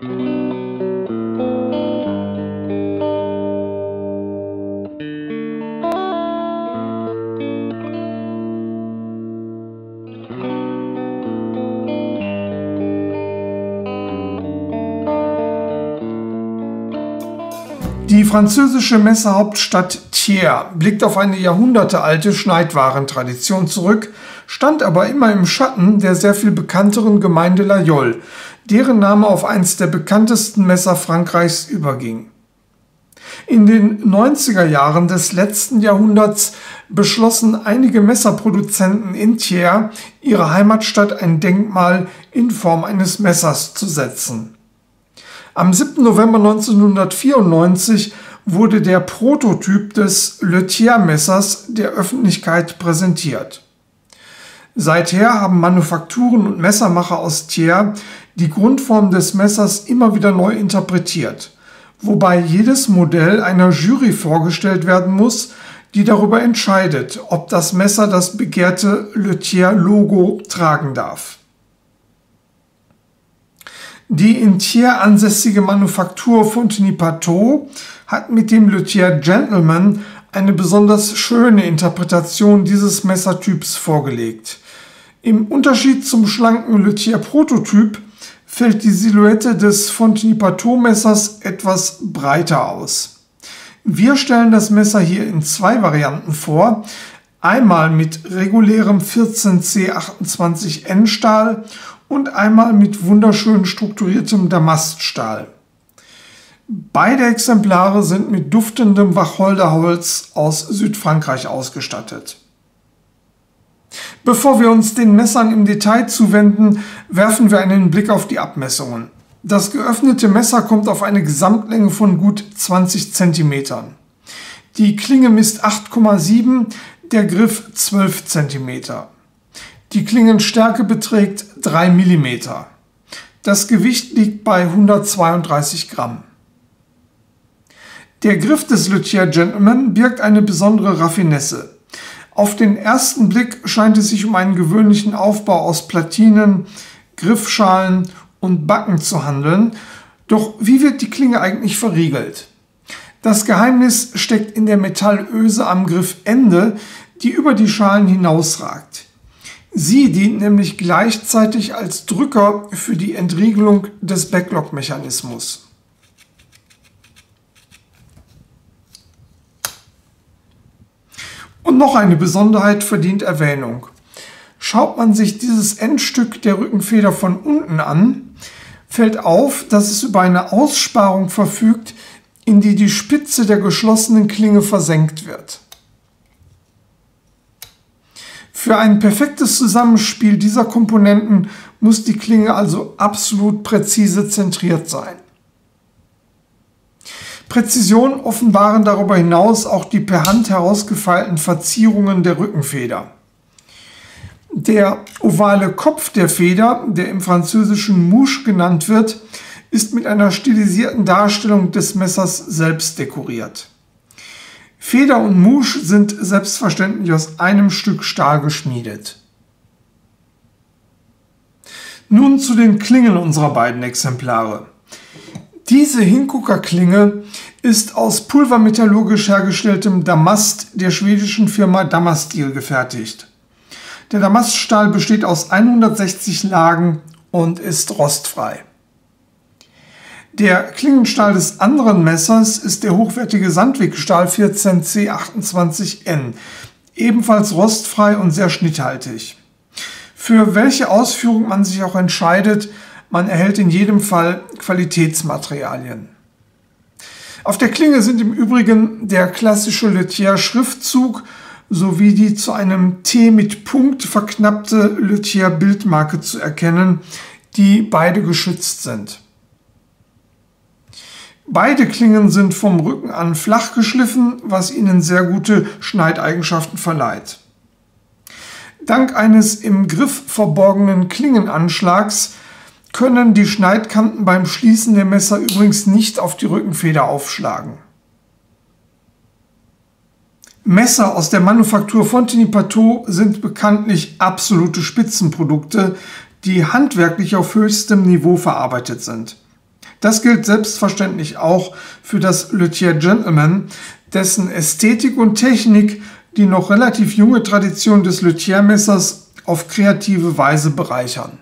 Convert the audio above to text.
Thank you. Die französische Messerhauptstadt Thiers blickt auf eine jahrhundertealte Schneidwarentradition zurück, stand aber immer im Schatten der sehr viel bekannteren Gemeinde La Jolle, deren Name auf eins der bekanntesten Messer Frankreichs überging. In den 90er Jahren des letzten Jahrhunderts beschlossen einige Messerproduzenten in Thiers, ihrer Heimatstadt ein Denkmal in Form eines Messers zu setzen. Am 7. November 1994 wurde der Prototyp des Lethierre-Messers der Öffentlichkeit präsentiert. Seither haben Manufakturen und Messermacher aus Thiers die Grundform des Messers immer wieder neu interpretiert, wobei jedes Modell einer Jury vorgestellt werden muss, die darüber entscheidet, ob das Messer das begehrte Lethierre-Logo tragen darf. Die in Thiers ansässige Manufaktur Fontenay-Pateau hat mit dem Luthier Gentleman eine besonders schöne Interpretation dieses Messertyps vorgelegt. Im Unterschied zum schlanken Luthier Prototyp fällt die Silhouette des Fontenay-Pateau Messers etwas breiter aus. Wir stellen das Messer hier in zwei Varianten vor. Einmal mit regulärem 14C28N Stahl und einmal mit wunderschön strukturiertem Damaststahl. Beide Exemplare sind mit duftendem Wacholderholz aus Südfrankreich ausgestattet. Bevor wir uns den Messern im Detail zuwenden, werfen wir einen Blick auf die Abmessungen. Das geöffnete Messer kommt auf eine Gesamtlänge von gut 20 cm. Die Klinge misst 8,7, der Griff 12 cm. Die Klingenstärke beträgt 3 mm. Das Gewicht liegt bei 132 Gramm. Der Griff des Luthier Gentleman birgt eine besondere Raffinesse. Auf den ersten Blick scheint es sich um einen gewöhnlichen Aufbau aus Platinen, Griffschalen und Backen zu handeln. Doch wie wird die Klinge eigentlich verriegelt? Das Geheimnis steckt in der Metallöse am Griffende, die über die Schalen hinausragt. Sie dient nämlich gleichzeitig als Drücker für die Entriegelung des Backlog-Mechanismus. Und noch eine Besonderheit verdient Erwähnung. Schaut man sich dieses Endstück der Rückenfeder von unten an, fällt auf, dass es über eine Aussparung verfügt, in die die Spitze der geschlossenen Klinge versenkt wird. Für ein perfektes Zusammenspiel dieser Komponenten muss die Klinge also absolut präzise zentriert sein. Präzision offenbaren darüber hinaus auch die per Hand herausgefeilten Verzierungen der Rückenfeder. Der ovale Kopf der Feder, der im französischen Mouche genannt wird, ist mit einer stilisierten Darstellung des Messers selbst dekoriert. Feder und Mouche sind selbstverständlich aus einem Stück Stahl geschmiedet. Nun zu den Klingen unserer beiden Exemplare. Diese Hingucker-Klinge ist aus pulvermetallurgisch hergestelltem Damast der schwedischen Firma Damastil gefertigt. Der Damaststahl besteht aus 160 Lagen und ist rostfrei. Der Klingenstahl des anderen Messers ist der hochwertige Sandwig-Stahl 14C28N, ebenfalls rostfrei und sehr schnitthaltig. Für welche Ausführung man sich auch entscheidet, man erhält in jedem Fall Qualitätsmaterialien. Auf der Klinge sind im Übrigen der klassische Luthier-Schriftzug sowie die zu einem T mit Punkt verknappte Luthier-Bildmarke zu erkennen, die beide geschützt sind. Beide Klingen sind vom Rücken an flach geschliffen, was ihnen sehr gute Schneideigenschaften verleiht. Dank eines im Griff verborgenen Klingenanschlags können die Schneidkanten beim Schließen der Messer übrigens nicht auf die Rückenfeder aufschlagen. Messer aus der Manufaktur Fontenay-Pateau sind bekanntlich absolute Spitzenprodukte, die handwerklich auf höchstem Niveau verarbeitet sind. Das gilt selbstverständlich auch für das Luthier Gentleman, dessen Ästhetik und Technik die noch relativ junge Tradition des Luthier-Messers auf kreative Weise bereichern.